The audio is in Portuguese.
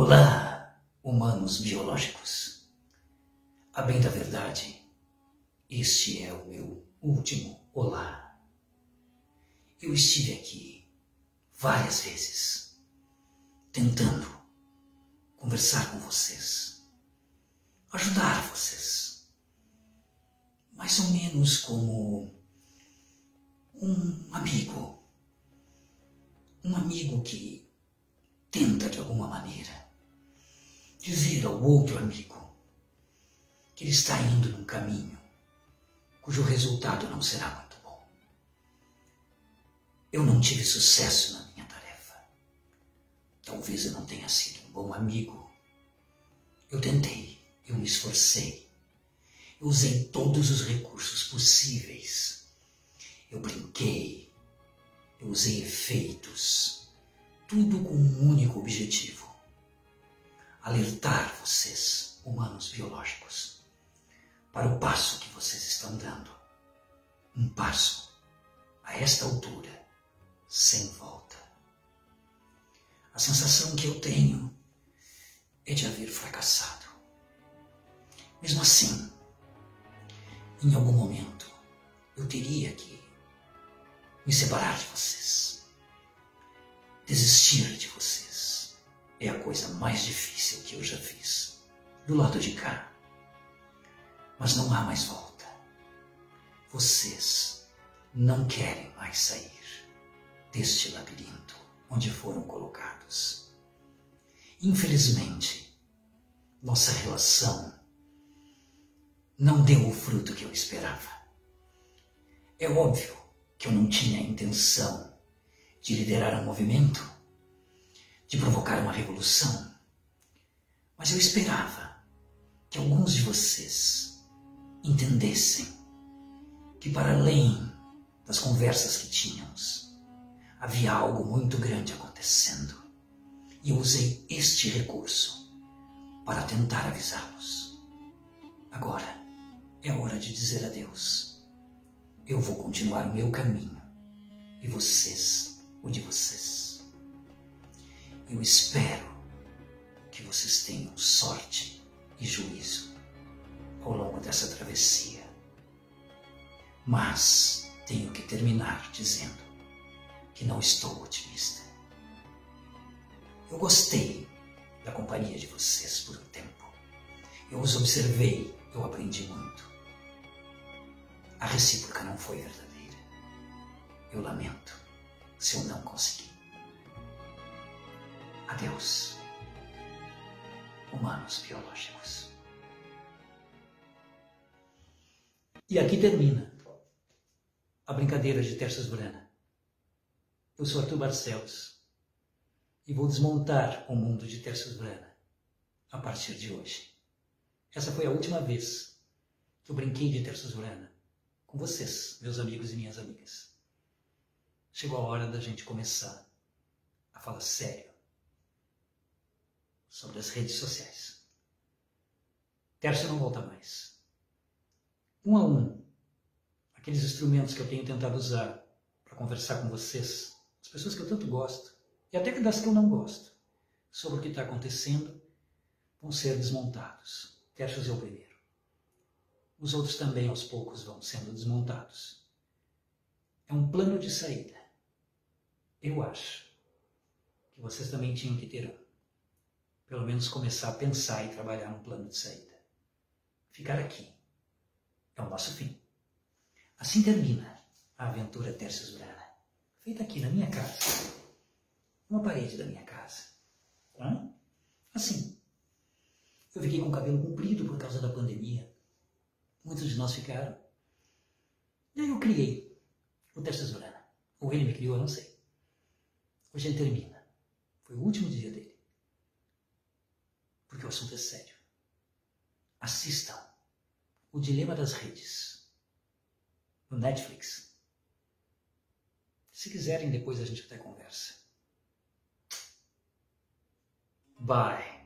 Olá, humanos biológicos. A bem da verdade, este é o meu último olá. Eu estive aqui várias vezes, tentando conversar com vocês, ajudar vocês, mais ou menos como um amigo, um amigo que tenta de alguma maneira dizer ao outro amigo que ele está indo num caminho cujo resultado não será muito bom. Eu não tive sucesso na minha tarefa. Talvez eu não tenha sido um bom amigo. Eu tentei, eu me esforcei. Eu usei todos os recursos possíveis. Eu brinquei, eu usei efeitos, tudo com um único objetivo alertar vocês, humanos biológicos, para o passo que vocês estão dando. Um passo, a esta altura, sem volta. A sensação que eu tenho é de haver fracassado. Mesmo assim, em algum momento, eu teria que me separar de vocês, desistir de vocês é a coisa mais difícil que eu já fiz. Do lado de cá. Mas não há mais volta. Vocês não querem mais sair deste labirinto onde foram colocados. Infelizmente, nossa relação não deu o fruto que eu esperava. É óbvio que eu não tinha a intenção de liderar um movimento de provocar uma revolução. Mas eu esperava que alguns de vocês entendessem que, para além das conversas que tínhamos, havia algo muito grande acontecendo. E eu usei este recurso para tentar avisá-los. Agora é hora de dizer adeus. Eu vou continuar o meu caminho e vocês o de vocês. Eu espero que vocês tenham sorte e juízo ao longo dessa travessia. Mas tenho que terminar dizendo que não estou otimista. Eu gostei da companhia de vocês por um tempo. Eu os observei, eu aprendi muito. A recíproca não foi verdadeira. Eu lamento se eu não consegui. Adeus, humanos biológicos. E aqui termina a brincadeira de Terças Brana. Eu sou Arthur Barcelos e vou desmontar o mundo de Terças Brana a partir de hoje. Essa foi a última vez que eu brinquei de Terças Brana com vocês, meus amigos e minhas amigas. Chegou a hora da gente começar a falar sério sobre as redes sociais. Terça não volta mais. Um a um, aqueles instrumentos que eu tenho tentado usar para conversar com vocês, as pessoas que eu tanto gosto, e até das que eu não gosto, sobre o que está acontecendo, vão ser desmontados. Terças é o primeiro. Os outros também, aos poucos, vão sendo desmontados. É um plano de saída. Eu acho que vocês também tinham que ter pelo menos começar a pensar e trabalhar num plano de saída. Ficar aqui é o nosso fim. Assim termina a aventura Terças Brana, feita aqui na minha casa, uma parede da minha casa. Hã? Assim. Eu fiquei com o cabelo comprido por causa da pandemia. Muitos de nós ficaram. E aí eu criei o Terças Brana. Ou ele me criou, eu não sei. Hoje ele termina. Foi o último dia dele o assunto é sério. Assistam O Dilema das Redes no Netflix. Se quiserem, depois a gente até conversa. Bye.